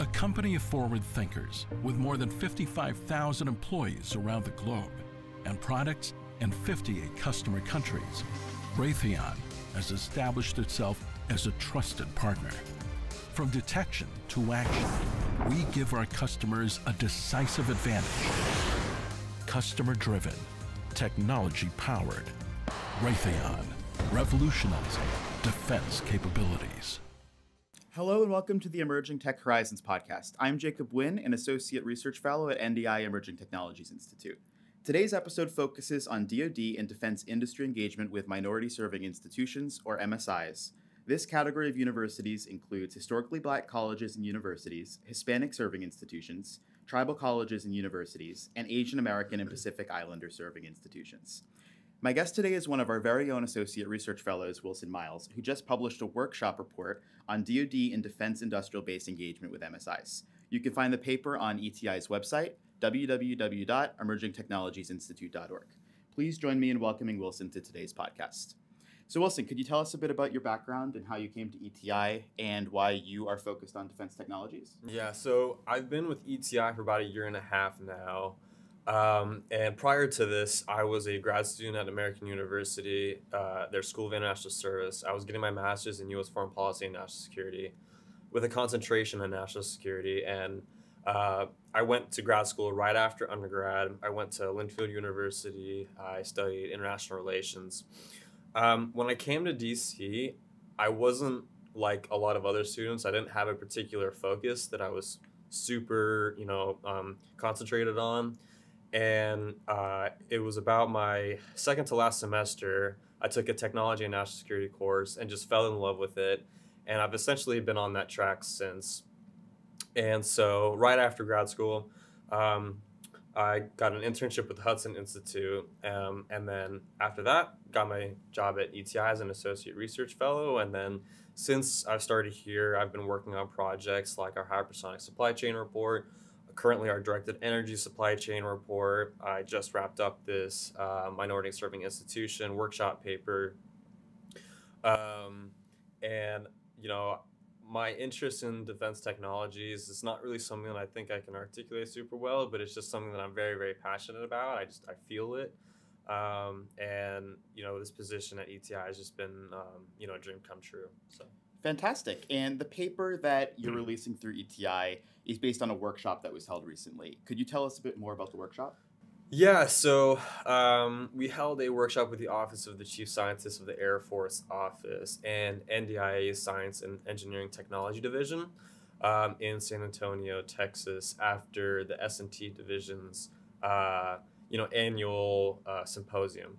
A company of forward thinkers with more than 55,000 employees around the globe and products in 58 customer countries, Raytheon has established itself as a trusted partner. From detection to action, we give our customers a decisive advantage. Customer driven, technology powered. Raytheon, revolutionizing defense capabilities. Hello and welcome to the Emerging Tech Horizons podcast. I'm Jacob Wynn, an Associate Research Fellow at NDIA Emerging Technologies Institute. Today's episode focuses on DoD and defense industry engagement with minority serving institutions, or MSIs. This category of universities includes historically black colleges and universities, Hispanic serving institutions, tribal colleges and universities, and Asian American and Pacific Islander serving institutions. My guest today is one of our very own Associate Research Fellows, Wilson Miles, who just published a workshop report on DoD and defense industrial base engagement with MSIs. You can find the paper on ETI's website, www.emergingtechnologiesinstitute.org. Please join me in welcoming Wilson to today's podcast. So, Wilson, could you tell us a bit about your background and how you came to ETI and why you are focused on defense technologies? Yeah, so I've been with ETI for about a year and a half now. Um, and prior to this, I was a grad student at American University, uh, their School of International Service. I was getting my master's in U.S. foreign policy and national security with a concentration on national security. And uh, I went to grad school right after undergrad. I went to Linfield University. I studied international relations. Um, when I came to DC, I wasn't like a lot of other students. I didn't have a particular focus that I was super, you know, um, concentrated on and uh, it was about my second to last semester. I took a technology and national security course and just fell in love with it, and I've essentially been on that track since. And so, right after grad school, um, I got an internship with the Hudson Institute, um, and then after that, got my job at ETI as an associate research fellow. And then, since I've started here, I've been working on projects like our hypersonic supply chain report currently our directed energy supply chain report. I just wrapped up this uh, minority serving institution workshop paper. Um, and, you know, my interest in defense technologies is not really something that I think I can articulate super well, but it's just something that I'm very, very passionate about. I just, I feel it. Um, and, you know, this position at ETI has just been, um, you know, a dream come true. So. Fantastic. And the paper that you're releasing through ETI is based on a workshop that was held recently. Could you tell us a bit more about the workshop? Yeah, so um, we held a workshop with the Office of the Chief Scientist of the Air Force Office and NDIA Science and Engineering Technology Division um, in San Antonio, Texas, after the S&T Division's uh, you know annual uh, symposium,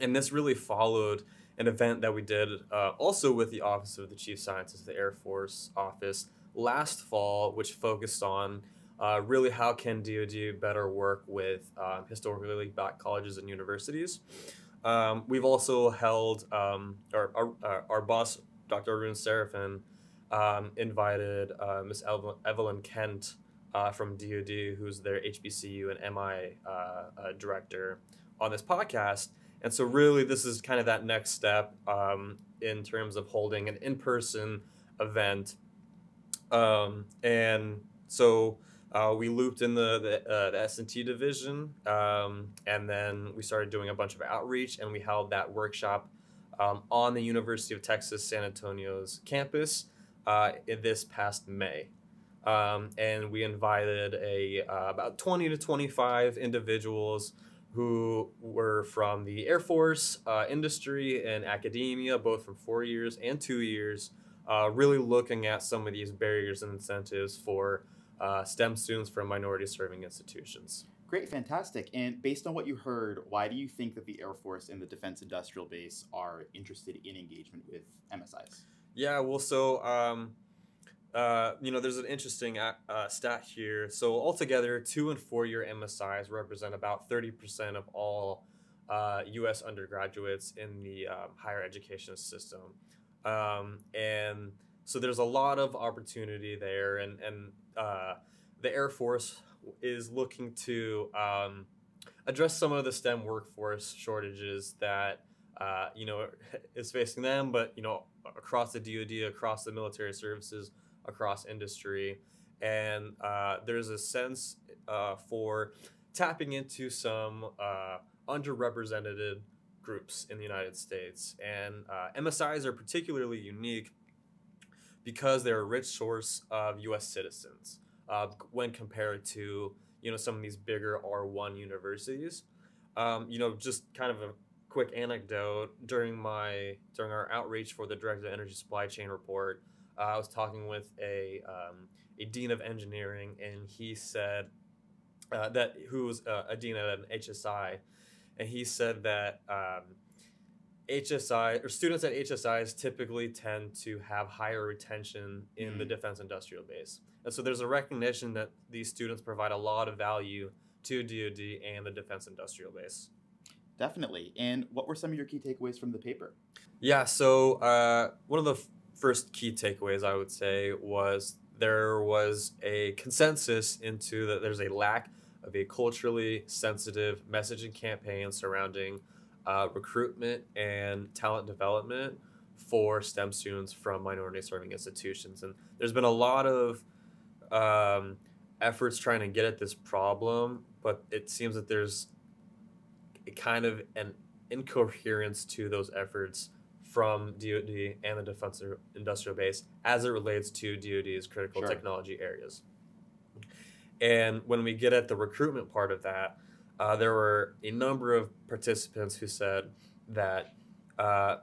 and this really followed an event that we did uh, also with the Office of the Chief Scientist of the Air Force Office last fall, which focused on uh, really how can DoD better work with um, historically black colleges and universities. Um, we've also held um, our, our, uh, our, boss, Dr. Arun Seraphin, um, invited uh, Ms. Evelyn Kent uh, from DoD, who's their HBCU and MI uh, uh, director, on this podcast. And so, really, this is kind of that next step um, in terms of holding an in person event um, and so uh, we looped in the the, uh, the S&T division, um, and then we started doing a bunch of outreach, and we held that workshop um, on the University of Texas San Antonio's campus uh, in this past May. Um, and we invited a uh, about 20 to 25 individuals who were from the Air Force, uh, industry, and academia, both from four years and two years uh, really looking at some of these barriers and incentives for uh, STEM students from minority serving institutions. Great, fantastic. And based on what you heard, why do you think that the Air Force and the Defense Industrial Base are interested in engagement with MSIs? Yeah, well, so um, uh, you know, there's an interesting uh, uh stat here. So altogether, two and four year MSIs represent about 30% of all uh, U.S. Undergraduates in the um, higher education system. Um, and so there's a lot of opportunity there, and and uh, the Air Force is looking to um, address some of the STEM workforce shortages that uh, you know is facing them, but you know across the DoD, across the military services, across industry, and uh, there's a sense uh, for tapping into some uh, underrepresented groups in the United States. And uh, MSIs are particularly unique because they're a rich source of U.S. citizens uh, when compared to you know some of these bigger R1 universities. Um, you know, just kind of a quick anecdote during my during our outreach for the Directed Energy Supply Chain report, uh, I was talking with a um, a dean of engineering, and he said uh, that who was uh, a dean at an HSI, and he said that um, HSI or students at HSIs typically tend to have higher retention in mm-hmm. the defense industrial base. And so there's a recognition that these students provide a lot of value to DoD and the defense industrial base. Definitely. And what were some of your key takeaways from the paper? Yeah, so uh, one of the f- first key takeaways I would say was there was a consensus into that there's a lack of a culturally sensitive messaging campaign surrounding uh, recruitment and talent development for STEM students from minority serving institutions. And there's been a lot of um, efforts trying to get at this problem, but it seems that there's a kind of an incoherence to those efforts from DoD and the defense industrial base as it relates to DoD's critical sure. technology areas. And when we get at the recruitment part of that, uh, there were a number of participants who said that uh,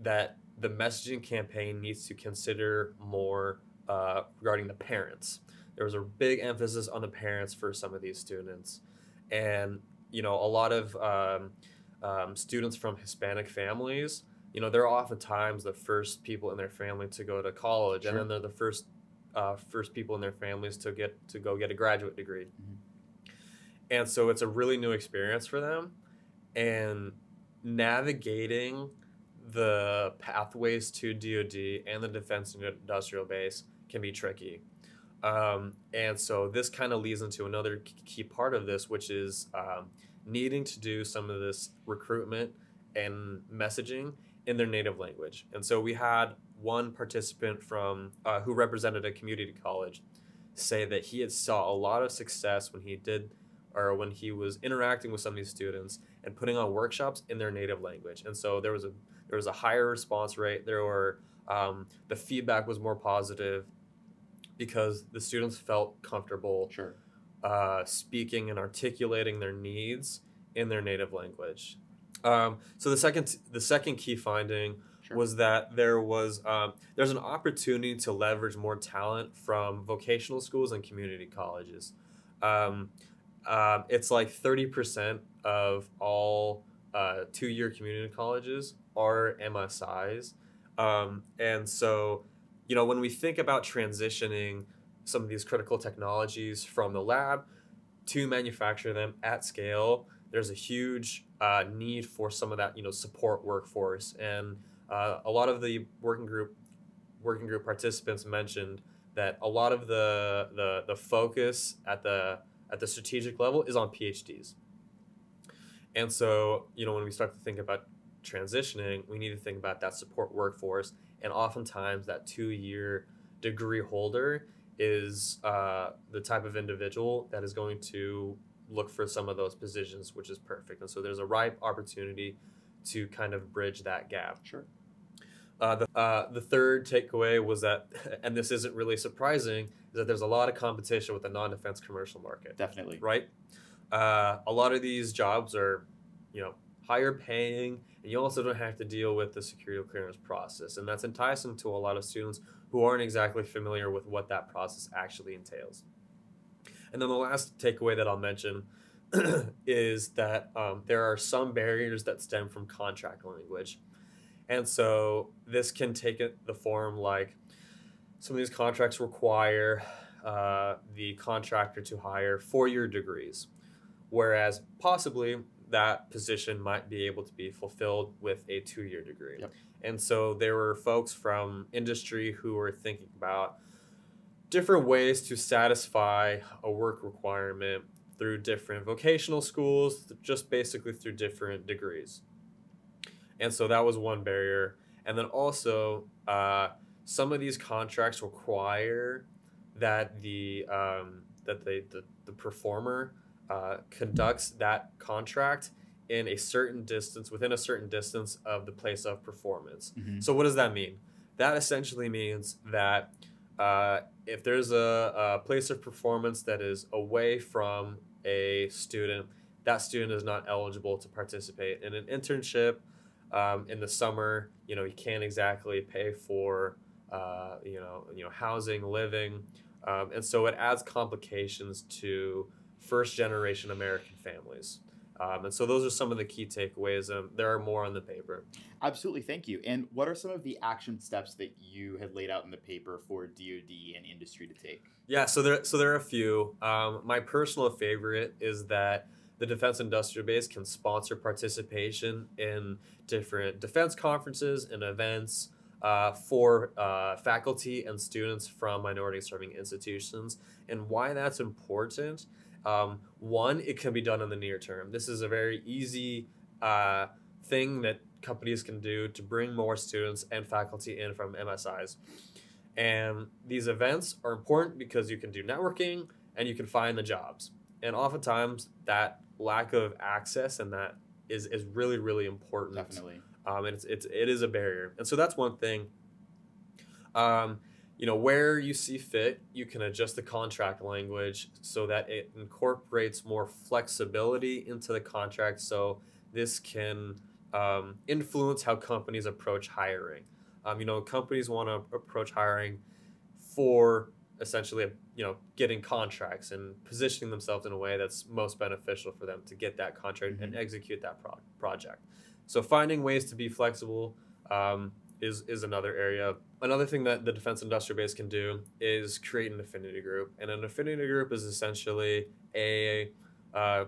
that the messaging campaign needs to consider more uh, regarding the parents. There was a big emphasis on the parents for some of these students, and you know a lot of um, um, students from Hispanic families. You know, they're oftentimes the first people in their family to go to college, sure. and then they're the first uh, first people in their families to get to go get a graduate degree. Mm-hmm and so it's a really new experience for them and navigating the pathways to DoD and the defense industrial base can be tricky. Um, and so this kind of leads into another key part of this, which is um, needing to do some of this recruitment and messaging in their native language. And so we had one participant from uh, who represented a community college say that he had saw a lot of success when he did or when he was interacting with some of these students and putting on workshops in their native language. And so there was a there was a higher response rate. There were um, the feedback was more positive because the students felt comfortable sure. uh, speaking and articulating their needs in their native language. Um, so the second the second key finding sure. was that there was um, there's an opportunity to leverage more talent from vocational schools and community colleges. Um, um, it's like 30% of all uh, two year community colleges are MSIs. Um, and so, you know, when we think about transitioning some of these critical technologies from the lab to manufacture them at scale, there's a huge uh, need for some of that, you know, support workforce. And uh, a lot of the working group working group participants mentioned that a lot of the the, the focus at the at the strategic level is on PhDs. And so, you know, when we start to think about transitioning, we need to think about that support workforce. And oftentimes, that two year degree holder is uh, the type of individual that is going to look for some of those positions, which is perfect. And so, there's a ripe opportunity to kind of bridge that gap. Sure. Uh, the, uh, the third takeaway was that, and this isn't really surprising, is that there's a lot of competition with the non-defense commercial market. Definitely. Right. Uh, a lot of these jobs are, you know, higher paying, and you also don't have to deal with the security clearance process, and that's enticing to a lot of students who aren't exactly familiar with what that process actually entails. And then the last takeaway that I'll mention is that um, there are some barriers that stem from contract language. And so this can take it the form like some of these contracts require uh, the contractor to hire four year degrees, whereas possibly that position might be able to be fulfilled with a two year degree. Yep. And so there were folks from industry who were thinking about different ways to satisfy a work requirement through different vocational schools, just basically through different degrees. And so that was one barrier. And then also, uh, some of these contracts require that the um, that the, the, the performer uh, conducts that contract in a certain distance within a certain distance of the place of performance. Mhm. So what does that mean? That essentially means that uh, if there's a, a place of performance that is away from a student, that student is not eligible to participate in an internship. Um, in the summer, you know, you can't exactly pay for, uh, you know, you know, housing, living, um, and so it adds complications to first generation American families. Um, and so those are some of the key takeaways. Um, there are more on the paper. Absolutely, thank you. And what are some of the action steps that you had laid out in the paper for DoD and industry to take? Yeah, so there, so there are a few. Um, my personal favorite is that the Defense Industrial Base can sponsor participation in different defense conferences and events uh, for uh, faculty and students from minority serving institutions. And why that's important um, one, it can be done in the near term. This is a very easy uh, thing that companies can do to bring more students and faculty in from MSIs. And these events are important because you can do networking and you can find the jobs. And oftentimes that lack of access and that is, is really, really important. Definitely. Um, and it's, it's, it is a barrier. And so that's one thing. Um, you know, where you see fit, you can adjust the contract language so that it incorporates more flexibility into the contract. So this can um, influence how companies approach hiring. Um, you know, companies want to approach hiring for essentially, you know, getting contracts and positioning themselves in a way that's most beneficial for them to get that contract and execute that pro- project. So finding ways to be flexible um, is is another area. Another thing that the Defense Industrial Base can do is create an affinity group, and an affinity group is essentially a uh,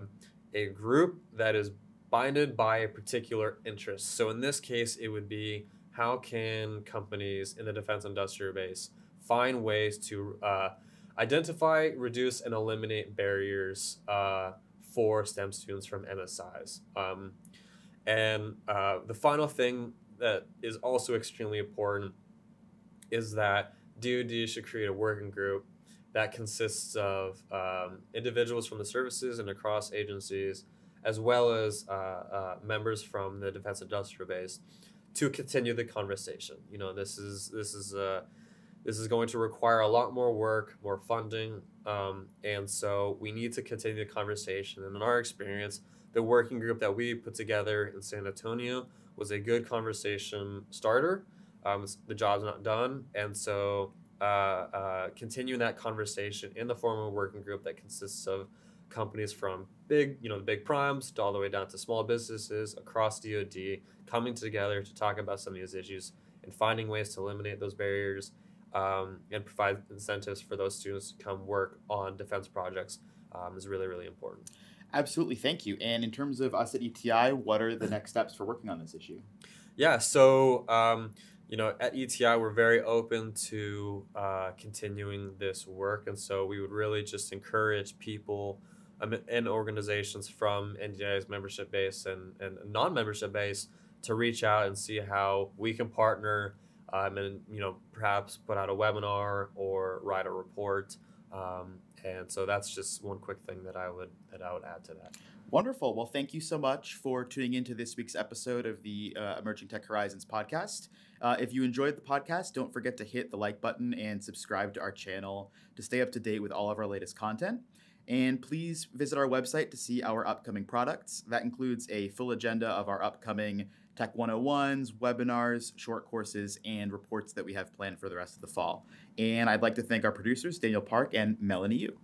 a group that is binded by a particular interest. So in this case, it would be how can companies in the Defense Industrial Base find ways to uh, identify, reduce, and eliminate barriers uh, for STEM students from MSIs. Um, and uh, the final thing that is also extremely important is that DoD should create a working group that consists of um, individuals from the services and across agencies, as well as uh, uh, members from the Defense Industrial Base, to continue the conversation. You know, this is this is uh, this is going to require a lot more work, more funding, um, and so we need to continue the conversation. And in our experience, the working group that we put together in San Antonio was a good conversation starter. Um, the job's not done, and so uh, uh, continuing that conversation in the form of a working group that consists of companies from big, you know, the big primes to all the way down to small businesses across DoD coming together to talk about some of these issues and finding ways to eliminate those barriers um, and provide incentives for those students to come work on defense projects um, is really, really important. Absolutely, thank you. And in terms of us at ETI, what are the next steps for working on this issue? Yeah, so um, you know, at ETI, we're very open to uh, continuing this work, and so we would really just encourage people um, and organizations from NDIA's membership base and, and non-membership base to reach out and see how we can partner um, and you know perhaps put out a webinar or write a report. Um, and so that's just one quick thing that I would that I would add to that. Wonderful. Well, thank you so much for tuning into this week's episode of the uh, Emerging Tech Horizons podcast. Uh, if you enjoyed the podcast, don't forget to hit the like button and subscribe to our channel to stay up to date with all of our latest content. And please visit our website to see our upcoming products. That includes a full agenda of our upcoming Tech 101s, webinars, short courses, and reports that we have planned for the rest of the fall. And I'd like to thank our producers, Daniel Park and Melanie Yu.